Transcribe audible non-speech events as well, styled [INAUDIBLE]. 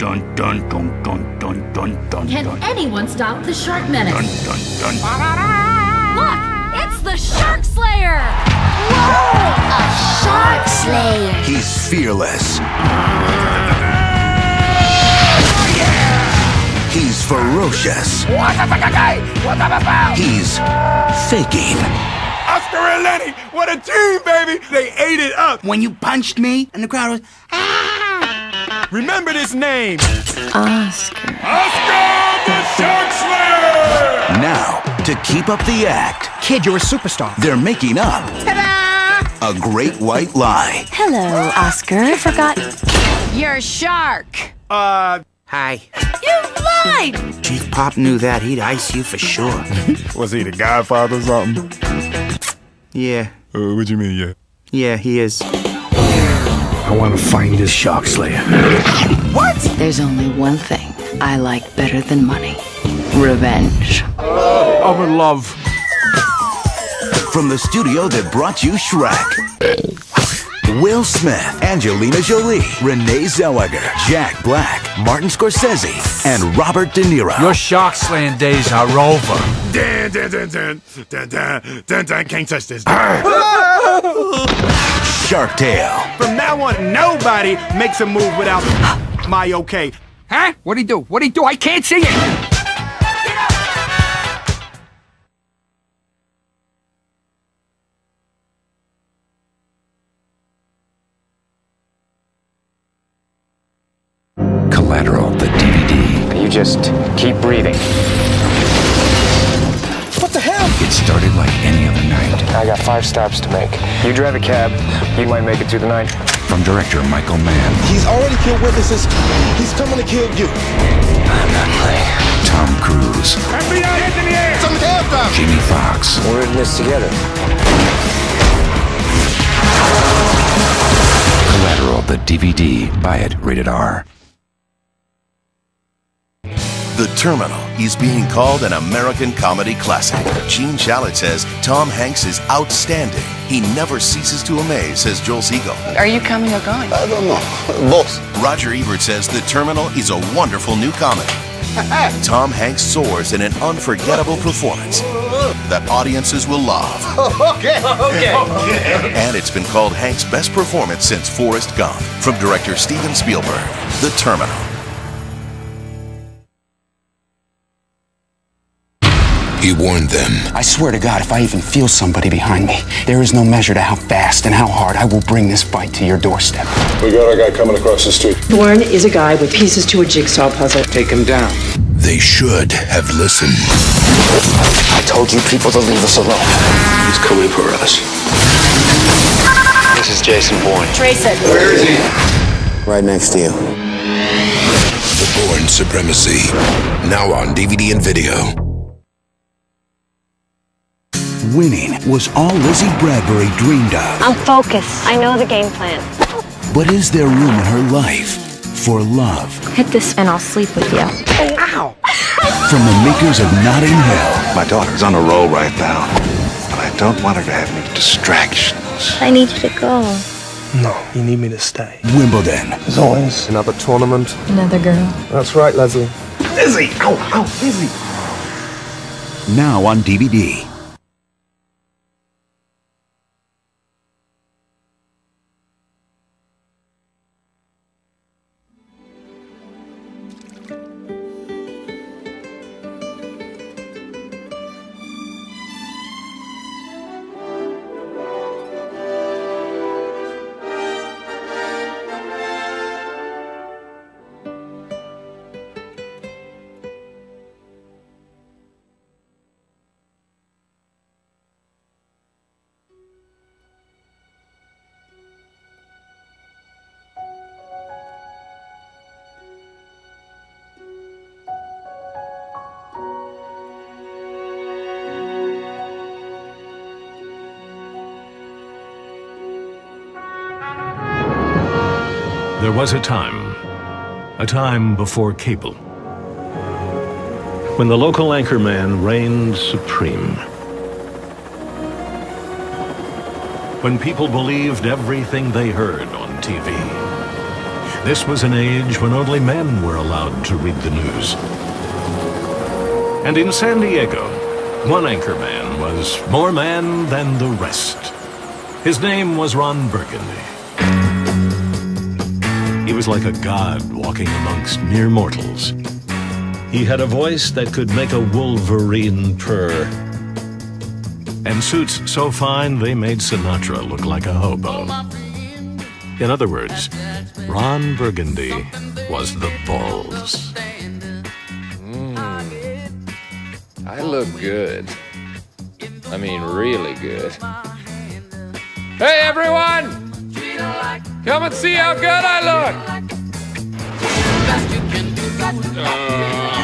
dun dun dun dun dun dun dun Can dun anyone stop the shark menace? dun dun dun. Look! It's the Shark Slayer! Whoa, a Shark Slayer. He's fearless. He's ferocious. He's faking. Oscar and Lenny, what a team, baby! They ate it up. When you punched me and the crowd was, ah! Remember this name, Oscar. Oscar the Shark Slayer. Now, to keep up the act, kid, you're a superstar. they're making up a great white lie. Hello, Oscar. I forgot. You're a shark. Uh, Hi. You lied. Chief Pop knew that. He'd ice you for sure. [LAUGHS] was he the Godfather or something? yeah. Uh, what do you mean, yeah? Yeah, he is. I want to find this shark slayer. What? There's only one thing I like better than money revenge. I'm in love. From the studio that brought you Shrek. Will Smith, Angelina Jolie, Renee Zellweger, Jack Black, Martin Scorsese, and Robert De Niro. Your shark slaying days are over. Dun, dun, dun, dun, dun, dun, dun, dun, can't touch this. [LAUGHS] Shark Tale. From now on, nobody makes a move without [GASPS] my okay. Huh? What'd he do? What'd he do? I can't see it. Collateral, the DVD. You just keep breathing. It started like any other night. I got five stops to make. You drive a cab, you might make it through the night. From director Michael Mann, He's already killed witnesses. He's coming to kill you. I'm not playing. Tom Cruise, FBI, hands in the air! Some cab driver. Jamie Foxx, We're in this together. Collateral, the DVD. Buy it, rated R. The Terminal is being called an American comedy classic. Gene Shalit says Tom Hanks is outstanding. He never ceases to amaze, says Joel Siegel. Are you coming or going? I don't know. Boss. Roger Ebert says The Terminal is a wonderful new comedy. [LAUGHS] Tom Hanks soars in an unforgettable performance that audiences will love. [LAUGHS] okay. Okay. [LAUGHS] And it's been called Hank's best performance since Forrest Gump. From director Steven Spielberg, The Terminal. He warned them. I swear to God, if I even feel somebody behind me, there is no measure to how fast and how hard I will bring this fight to your doorstep. We got our guy coming across the street. Thorne is a guy with pieces to a jigsaw puzzle. Take him down. They should have listened. I told you people to leave us alone. He's coming for us. This is Jason Bourne. Trace it. Where is he? Right next to you. The Bourne Supremacy. Now on DVD and video. Winning was all Lizzie Bradbury dreamed of. I'm focused. I know the game plan. But is there room in her life for love? Hit this and I'll sleep with you. Ow! From the makers of Notting Hill, My daughter's on a roll right now. And I don't want her to have any distractions. I need you to go. No, you need me to stay. Wimbledon, As always, another tournament. Another girl. That's right, Leslie. Lizzie! Ow, ow, Lizzie! now on DVD. There was a time, a time before cable, when the local anchorman reigned supreme. When people believed everything they heard on TV. This was an age when only men were allowed to read the news. And in San Diego, one anchorman was more man than the rest. His name was Ron Burgundy. He was like a god walking amongst mere mortals. He had a voice that could make a wolverine purr. And suits so fine they made Sinatra look like a hobo. In other words, Ron Burgundy was the balls. Mm. I look good. I mean, really good. Hey, everyone! Come and see how good I look. Uh...